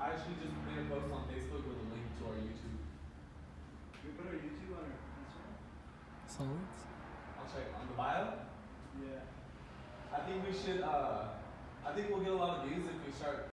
I actually just made a post on Facebook with a link to our YouTube. We put our YouTube on our Instagram. Solids? I'll check on the bio. Yeah. I think we should. Uh, I think we'll get a lot of views if we start